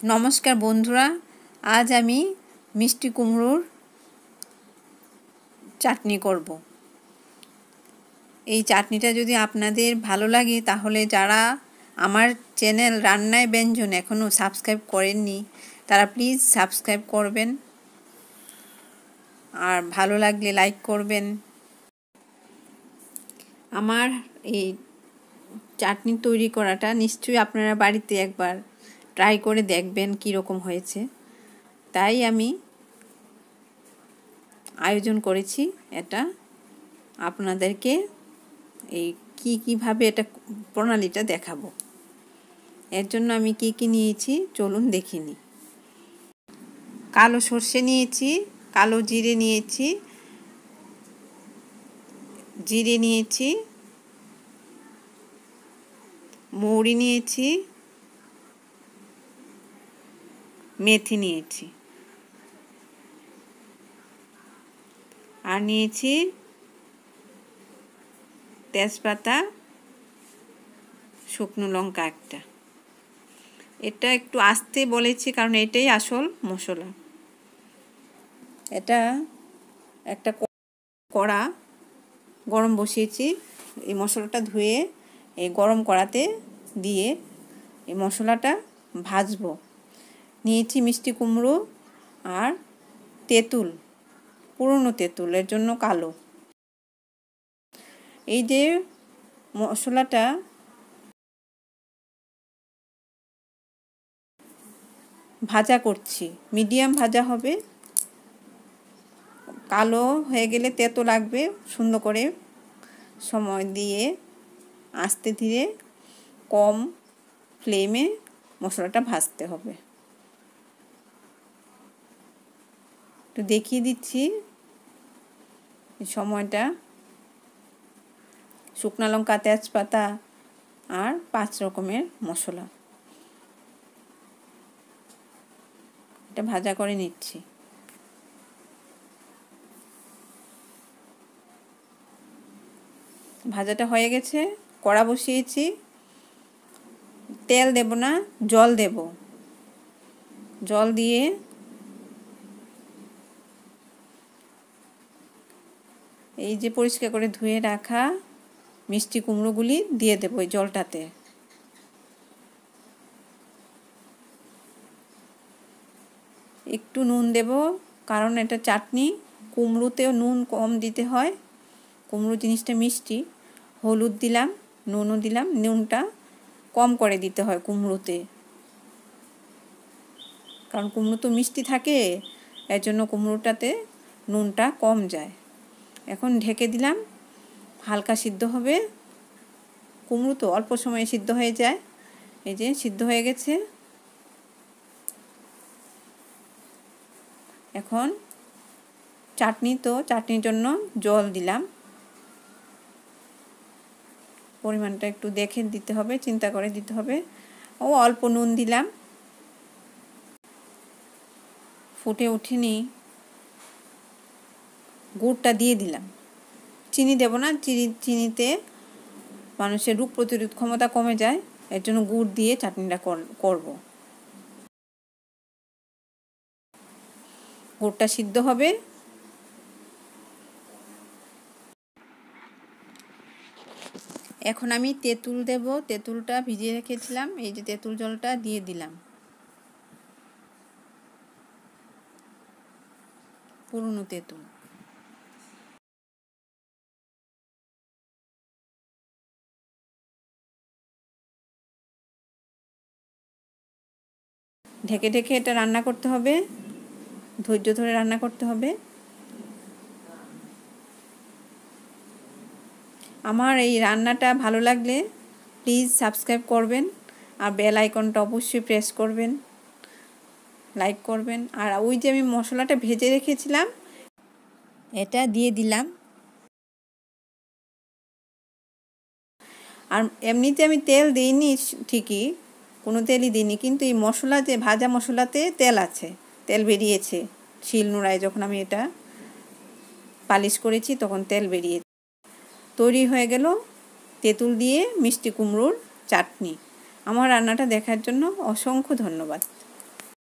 নমস্কার বন্ধুরা, আজ আমি মিষ্টি কুমড়োর চাটনি করব। এই চাটনিটা যদি আপনাদের ভালো লাগে, তাহলে যারা আমার চ্যানেল রান্নায় ব্যঞ্জন এখনও সাবস্ক্রাইব করেননি, তারা প্লিজ সাবস্ক্রাইব করবেন। আর ভালো লাগলে লাইক করবেন। আমার এই চাটনি তৈরি করাটা নিশ্চয়ই আপনারা বাড়িতে একবার ট্রাই করে দেখবেন কীরকম হয়েছে। তাই আমি আয়োজন করেছি এটা। আপনাদেরকে এই কি কীভাবে এটা প্রণালীটা দেখাবো। এর জন্য আমি কি কি নিয়েছি চলুন দেখিনি কালো সর্ষে নিয়েছি, কালো জিরে নিয়েছি জিরে নিয়েছি, মৌরি নিয়েছি মেথি নিয়েছি। আর নিয়েছি তেজপাতা, শুকনো লঙ্কা একটা। এটা একটু আস্তে বলেছি কারণ এটাই আসল মশলা। এটা একটা কড়া গরম বসিয়েছি। এই মশলাটা ধুয়ে এই গরম কড়াতে দিয়ে এই মশলাটা ভাজবো। নিয়েছি মিষ্টি কুমড়ো আর তেঁতুল, পুরনো তেঁতুল, এর জন্য কালো। এই যে মশলাটা ভাজা করছি, মিডিয়াম ভাজা হবে। কালো হয়ে গেলে তেতো লাগবে, সুন্দর করে সময় দিয়ে আস্তে ধীরে কম ফ্লেমে মশলাটা ভাজতে হবে। একটু দেখিয়ে দিচ্ছি সময়টা। শুকনা লঙ্কা, তেজপাতা আর পাঁচ রকমের মশলা। এটা ভাজা করে নিচ্ছি। ভাজাটা হয়ে গেছে, কড়া বসিয়েছি। তেল দেব না, জল দেব। জল দিয়ে এই যে পরিষ্কার করে ধুয়ে রাখা মিষ্টি কুমড়োগুলি দিয়ে দেবো ওই জলটাতে। একটু নুন দেব, কারণ এটা চাটনি, কুমড়োতেও নুন কম দিতে হয়। কুমড়ো জিনিসটা মিষ্টি। হলুদ দিলাম, নুনও দিলাম, নুনটা কম করে দিতে হয় কুমড়োতে। কারণ কুমড়ো তো মিষ্টি থাকে এর জন্য কুমড়োটাতে নুনটা কম যায়। এখন ঢেকে দিলাম। হালকা সিদ্ধ হবে। কুমড়ো তো অল্প সময়ে সিদ্ধ হয়ে যায়। এই যে সিদ্ধ হয়ে গেছে। এখন চাটনি তো, চাটনির জন্য জল দিলাম। পরিমাণটা একটু দেখে দিতে হবে, চিন্তা করে দিতে হবে। ও অল্প নুন দিলাম। ফুটে উঠিনি। গুড়টা দিয়ে দিলাম। চিনি দেব না, চিনি, চিনিতে মানুষের রোগ প্রতিরোধ ক্ষমতা কমে যায়, এর জন্য গুড় দিয়ে চাটনিটা করব। গুড়টা সিদ্ধ হবে। এখন আমি তেঁতুল দেব, তেঁতুলটা ভিজিয়ে রেখেছিলাম, এই যে তেঁতুল জলটা দিয়ে দিলাম। পুরনো তেঁতুল। ঢেকে ঢেকে এটা রান্না করতে হবে। ধৈর্য ধরে রান্না করতে হবে। আমার এই রান্নাটা ভালো লাগলে প্লিজ সাবস্ক্রাইব করবেন আর বেল আইকনটা অবশ্যই প্রেস করবেন, লাইক করবেন। আর ওই যে আমি মশলাটা ভেজে রেখেছিলাম, এটা দিয়ে দিলাম। আর এমনিতে আমি তেল দিইনি ঠিকই কোনো তেলই দিইনি, কিন্তু এই মশলা যে ভাজা মশলাতে তেল আছে। তেল বেরিয়েছে। শিল নোড়ায় যখন আমি এটা পালিশ করেছি, তখন তেল বেরিয়েছে তৈরি হয়ে গেল তেঁতুল দিয়ে মিষ্টি কুমড়োর চাটনি। আমার রান্নাটা দেখার জন্য অসংখ্য ধন্যবাদ।